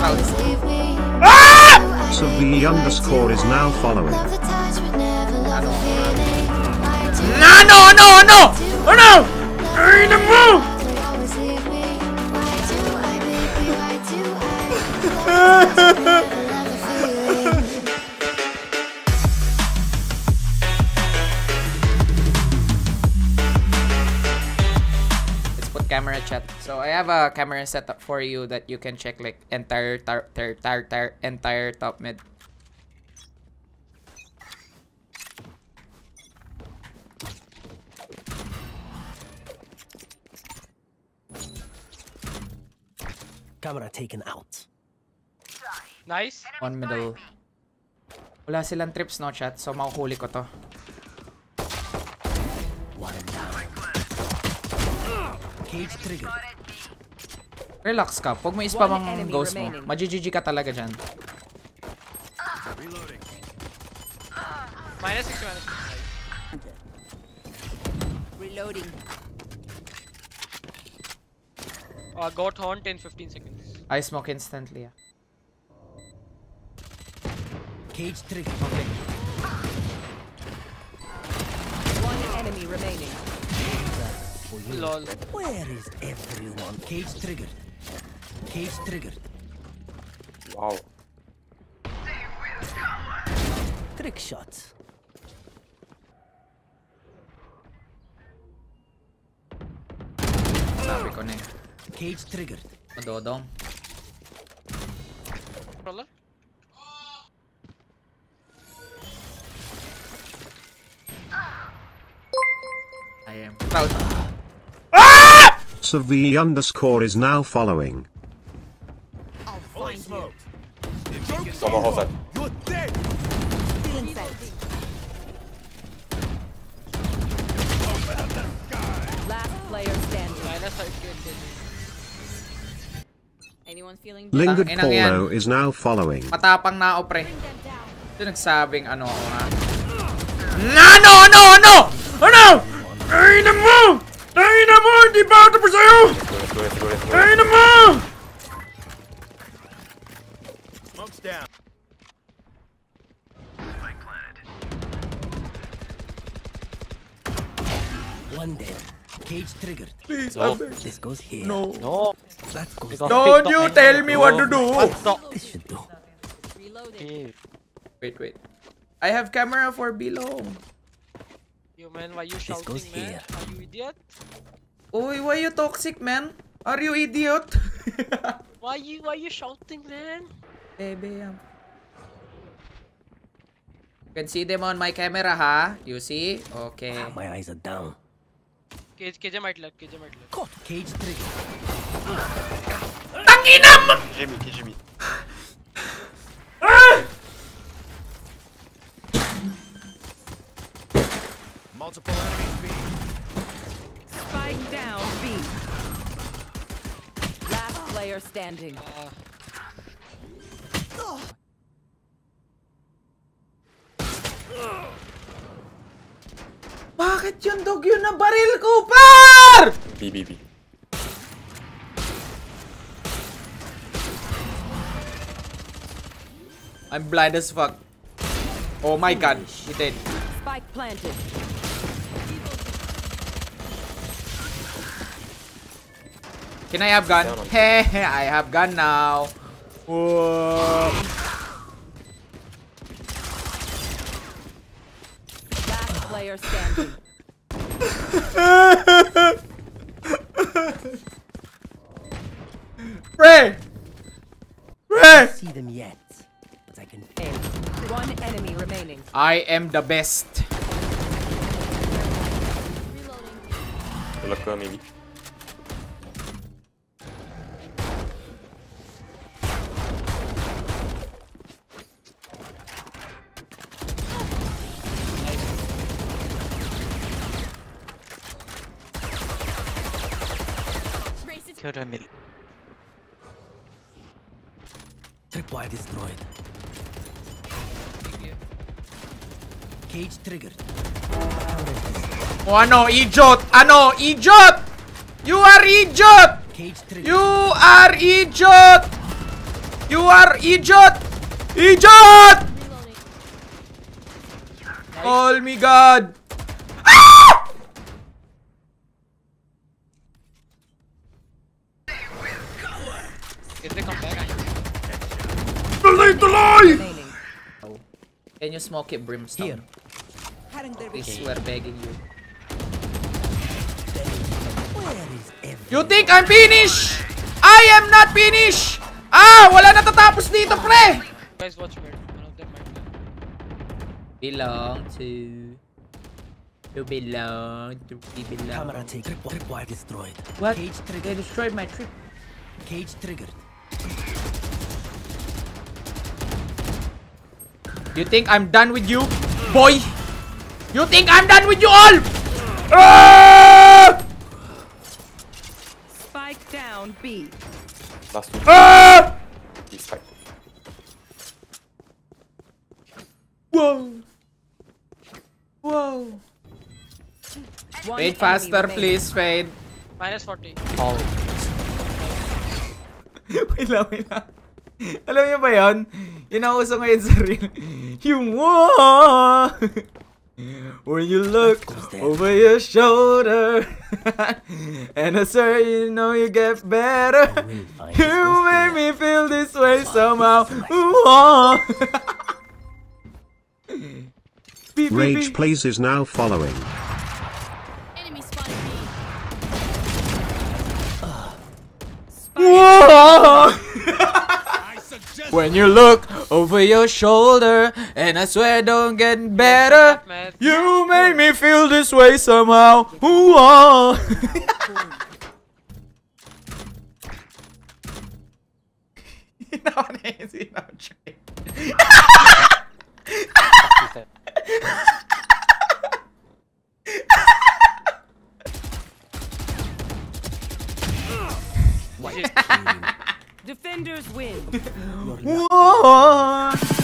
So the underscore is now following. No, no, no, no! Ano? Ay, mo! Let's put camera chat. So I have a camera setup for you that you can check like entire tar tar tar tar entire top mid. Camera taken out. Nice. One middle. Wala silang trips no chat, so makuhuli ko to. Cage trigger. Relax ka. Huwag mo ispam One ang enemy ghost mo. remaining. Magi-GG ka talaga dyan. Minus 6 minus 6. Reloading. Uh, got haunt in 15 seconds. I smoke instantly. ah. Cage trigger. One enemy remaining. For you. Lol. Where is everyone? Cage triggered. Cage triggered. Wow. Trick shots. Sabi ko na eh. Cage triggered. Madodong. Roller. I am proud. So the underscore is now following. Someone hold that. Feeling sight. Last player standing. Minus Anyone feeling Lingard Tang inang Paulo is now following. Matapang na ako, pre. Ito nagsabing ano ako ha. No, no, no, no! Ano? Ay na mo! Ay na mo! Hindi pa ako tapos sa'yo! Let's go, let's go, let's go, let's go. Ay na mo! One dead. Cage triggered. Please, No. This goes here. No. No. That goes Ikaw, Don't TikTok you tell me what to do! What the? This should do. Reloading. Wait, wait. I have camera for below. You man, why you This shouting, goes man? here. Are you idiot? Uy, why you toxic, man? Are you idiot? Why you why you shouting, man? Bebe, um. You can see them on my camera, ha? You see? Okay. My eyes are down. KJ, KJ might left, KJ might left. Caught. Cage triggered. Tangina mo! Jimmy, Jimmy. Ah! Spike down B. Last player standing. Uh, Bakit yung dog yun na baril ko, par? B, B, B. I'm blind as fuck. Oh my god, he did. Spike planted. Can I have gun? Down on- Heh, I have gun now. Whoa. Last player standing. Ray! Ray! See them yet. But I can A. One enemy remaining. I am the best. Look, maybe. Killed a mill. Tripwire destroyed. Cage triggered. Oh, ano? Idiot! Ano? Idiot! You are idiot! Cage triggered. You are idiot! You are idiot! Idiot! Oh my god! Can they come back? Tuloy, tuloy! Remaining. Can you smoke it, Brimstone? Please, we're begging you. Where is You think I'm finished? I am not finished! Ah! Wala natatapos dito, pre! Guys, watch mid. One of them might be. Belong to... To belong, to be belong. camera take tripwire destroyed? What? Cage They triggered. destroyed my trip. Cage triggered. You think I'm done with you, boy? You think I'm done with you all? Ah! Spike down B. Last two. Ah! This side. Whoa. Whoa. One Fade faster, please, Fade. Minus 40. All. wait lang, wait lang. Alam niyo ba yun? Yun ang uso ngayon sa reel. Yung wah! When you look over your shoulder And I swear you know you get better You this make me feel this way somehow Wah! Beep, beep, Rage. Plays is now following. When you look over your shoulder, and I swear I don't get better, you make me feel this way somehow. Ooh, ah. Sinaw na yun, sinaw, Trey. Defenders win.